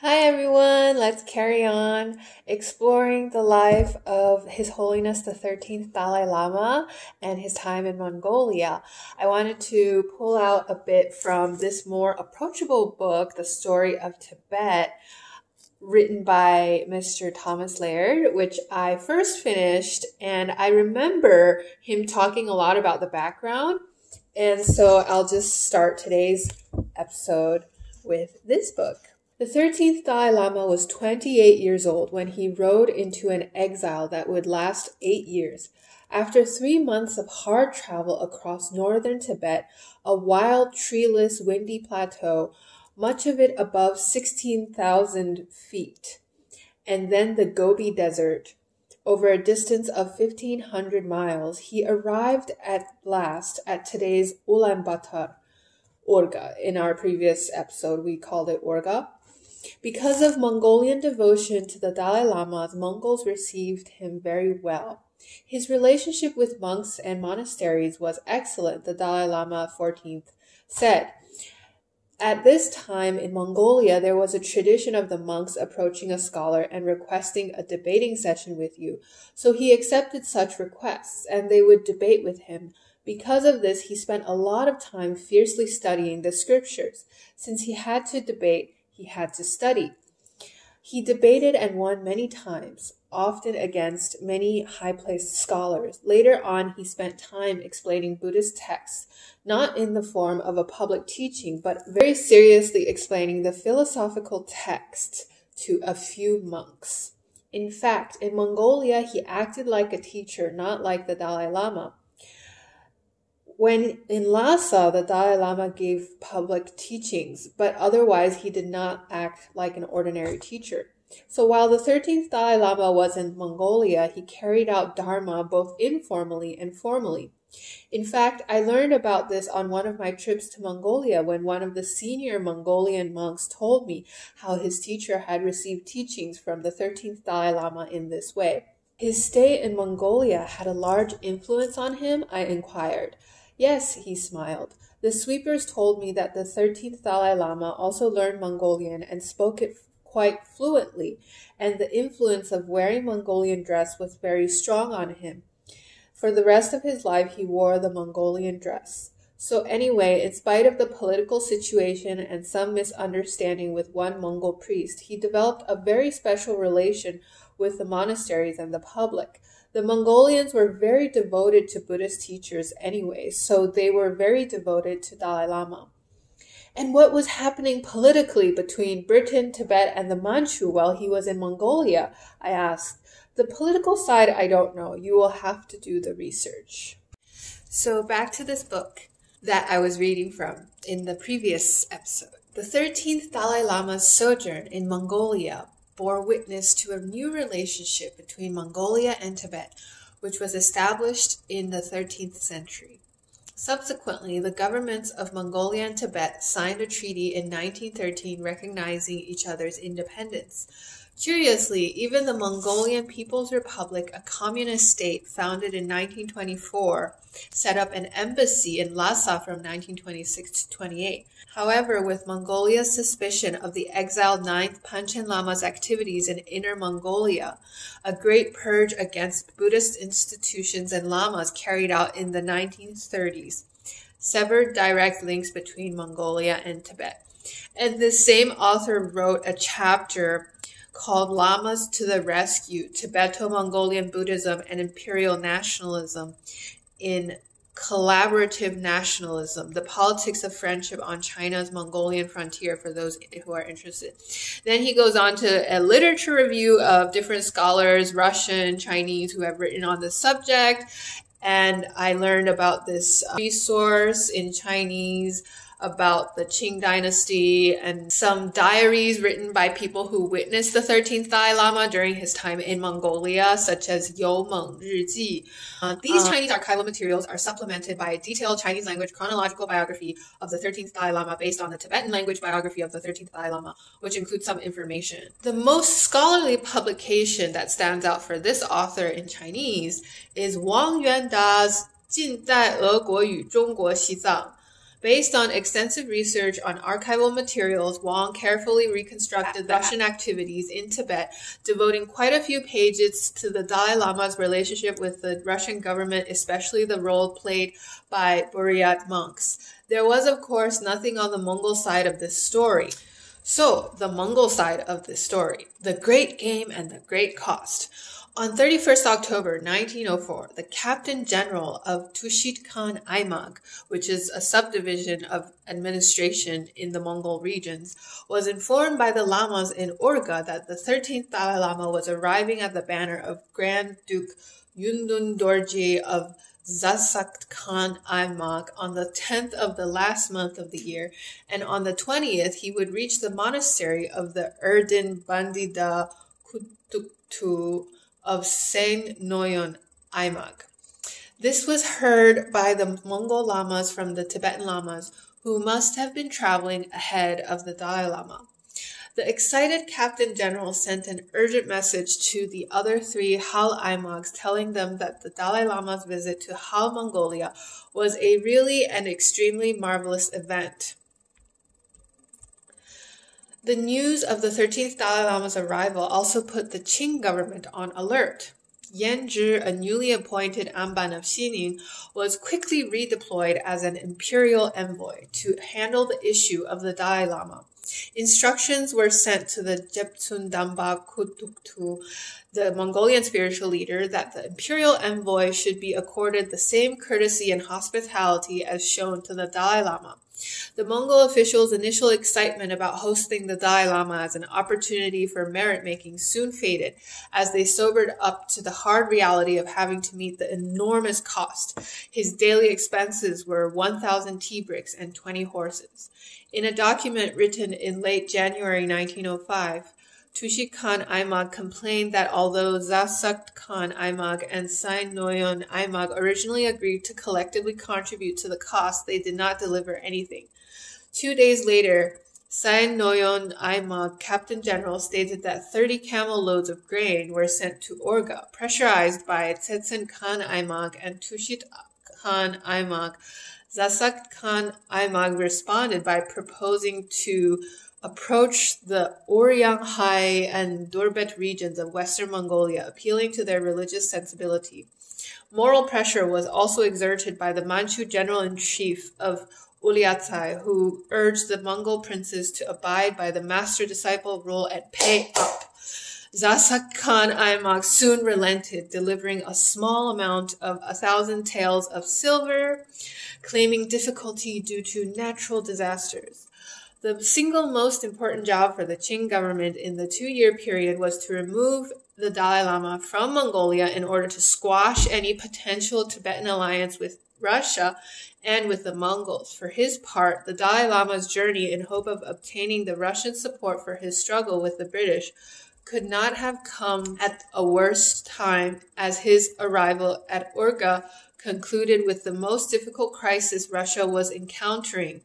Hi everyone, let's carry on exploring the life of His Holiness the 13th Dalai Lama and his time in Mongolia. I wanted to pull out a bit from this more approachable book, The Story of Tibet, written by Mr. Thomas Laird, which I first finished, and I remember him talking a lot about the background. And so I'll just start today's episode with this book. The 13th Dalai Lama was 28 years old when he rode into an exile that would last eight years. After three months of hard travel across northern Tibet, a wild, treeless, windy plateau, much of it above 16,000 feet, and then the Gobi Desert, over a distance of 1,500 miles, he arrived at last at today's Ulaanbaatar, Urga. In our previous episode, we called it Urga. Because of Mongolian devotion to the Dalai Lama, the Mongols received him very well. His relationship with monks and monasteries was excellent, the Dalai Lama 14th said. At this time in Mongolia, there was a tradition of the monks approaching a scholar and requesting a debating session with you. So he accepted such requests, and they would debate with him. Because of this, he spent a lot of time fiercely studying the scriptures. Since he had to debate, he had to study. He debated and won many times, often against many high placed scholars. Later on, he spent time explaining Buddhist texts, not in the form of a public teaching, but very seriously explaining the philosophical text to a few monks. In fact, in Mongolia, he acted like a teacher, not like the Dalai Lama. When in Lhasa, the Dalai Lama gave public teachings, but otherwise he did not act like an ordinary teacher. So while the 13th Dalai Lama was in Mongolia, he carried out Dharma both informally and formally. In fact, I learned about this on one of my trips to Mongolia when one of the senior Mongolian monks told me how his teacher had received teachings from the 13th Dalai Lama in this way. His stay in Mongolia had a large influence on him, I inquired. Yes, he smiled. The sweepers told me that the 13th Dalai Lama also learned Mongolian and spoke it quite fluently, and the influence of wearing Mongolian dress was very strong on him. For the rest of his life, he wore the Mongolian dress. So, anyway, in spite of the political situation and some misunderstanding with one Mongol priest, he developed a very special relation with the monasteries and the public. The Mongolians were very devoted to Buddhist teachers anyway, so they were very devoted to Dalai Lama. And what was happening politically between Britain, Tibet, and the Manchu while he was in Mongolia? I asked. The political side, I don't know. You will have to do the research. So, back to this book that I was reading from in the previous episode. The 13th Dalai Lama's sojourn in Mongolia bore witness to a new relationship between Mongolia and Tibet, which was established in the 13th century. Subsequently, the governments of Mongolia and Tibet signed a treaty in 1913 recognizing each other's independence. Curiously, even the Mongolian People's Republic, a communist state founded in 1924, set up an embassy in Lhasa from 1926 to 28. However, with Mongolia's suspicion of the exiled ninth Panchen Lama's activities in Inner Mongolia, a great purge against Buddhist institutions and lamas carried out in the 1930s severed direct links between Mongolia and Tibet. And the same author wrote a chapter called Lamas to the Rescue Tibeto Mongolian Buddhism and Imperial Nationalism in Collaborative Nationalism, the politics of friendship on China's Mongolian frontier for those who are interested. Then he goes on to a literature review of different scholars, Russian, Chinese, who have written on the subject. And I learned about this resource in Chinese about the Qing dynasty and some diaries written by people who witnessed the 13th Dalai Lama during his time in Mongolia, such as You Meng Rizhi. Uh, these uh, Chinese archival materials are supplemented by a detailed Chinese language chronological biography of the 13th Dalai Lama based on the Tibetan language biography of the 13th Dalai Lama, which includes some information. The most scholarly publication that stands out for this author in Chinese is Wang Yuanda's 近代俄国与中国西藏 Based on extensive research on archival materials, Wang carefully reconstructed Russian activities in Tibet, devoting quite a few pages to the Dalai Lama's relationship with the Russian government, especially the role played by Buryat monks. There was, of course, nothing on the Mongol side of this story. So, the Mongol side of this story the great game and the great cost. On 31st October 1904, the Captain General of Tushit Khan Aimag, which is a subdivision of administration in the Mongol regions, was informed by the lamas in Urga that the 13th Dalai Lama was arriving at the banner of Grand Duke Yundun Dorji of Zasakt Khan Aimag on the 10th of the last month of the year, and on the 20th he would reach the monastery of the Erdin Bandida Kutuktu of Sain Noyon Aimag. This was heard by the Mongol lamas from the Tibetan lamas, who must have been traveling ahead of the Dalai Lama. The excited captain general sent an urgent message to the other three Halh Aimags telling them that the Dalai Lama's visit to Halh Mongolia was a really and extremely marvelous event. The news of the 13th Dalai Lama's arrival also put the Qing government on alert. Yan Zhi, a newly appointed Amban of Xining, was quickly redeployed as an imperial envoy to handle the issue of the Dalai Lama. Instructions were sent to the Jebtsun Damba Kutuktu, the Mongolian spiritual leader, that the imperial envoy should be accorded the same courtesy and hospitality as shown to the Dalai Lama. The Mongol officials' initial excitement about hosting the Dalai Lama as an opportunity for merit making soon faded as they sobered up to the hard reality of having to meet the enormous cost. His daily expenses were 1,000 tea bricks and 20 horses. In a document written in late January 1905, Tushit Khan Aimag complained that although Zasakt Khan Aimag and Sain Noyon Aimag originally agreed to collectively contribute to the cost, they did not deliver anything. Two days later, Sain Noyon Aimag Captain General stated that 30 camel loads of grain were sent to Urga, pressurized by Tsetsen Khan Aimag and Tushit Khan Aimag. Zasakt Khan Aimag responded by proposing to approach the Oryanghai and Durbet regions of western Mongolia, appealing to their religious sensibility. Moral pressure was also exerted by the Manchu general in chief of Uliastai, who urged the Mongol princes to abide by the master disciple rule and pay up. Zasakt Khan Aimag soon relented, delivering a small amount of a thousand taels of silver, claiming difficulty due to natural disasters. The single most important job for the Qing government in the two year period was to remove the Dalai Lama from Mongolia in order to squash any potential Tibetan alliance with Russia and with the Mongols. For his part, the Dalai Lama's journey in hope of obtaining the Russian support for his struggle with the British could not have come at a worse time as his arrival at Urga concluded with the most difficult crisis Russia was encountering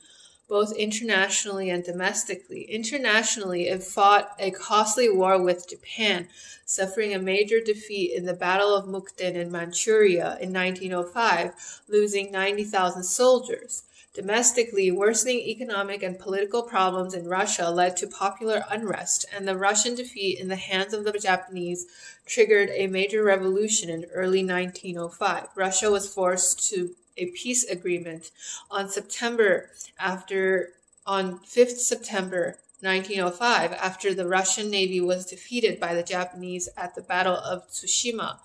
both internationally and domestically. Internationally, it fought a costly war with Japan, suffering a major defeat in the Battle of Mukden in Manchuria in 1905, losing 90,000 soldiers. Domestically, worsening economic and political problems in Russia led to popular unrest, and the Russian defeat in the hands of the Japanese triggered a major revolution in early 1905. Russia was forced to a peace agreement on September after on 5th September 1905 after the Russian Navy was defeated by the Japanese at the Battle of Tsushima.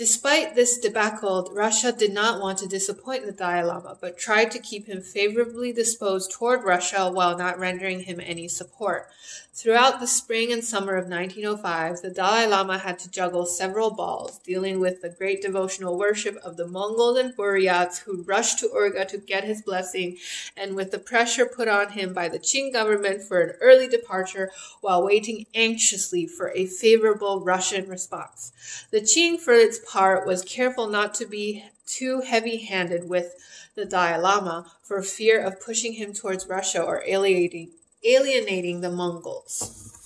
Despite this debacle, Russia did not want to disappoint the Dalai Lama, but tried to keep him favorably disposed toward Russia while not rendering him any support. Throughout the spring and summer of 1905, the Dalai Lama had to juggle several balls, dealing with the great devotional worship of the Mongols and Buryats who rushed to Urga to get his blessing, and with the pressure put on him by the Qing government for an early departure while waiting anxiously for a favorable Russian response. The Qing, for its part, was careful not to be too heavy handed with the Dalai Lama for fear of pushing him towards Russia or alienating alienating the Mongols.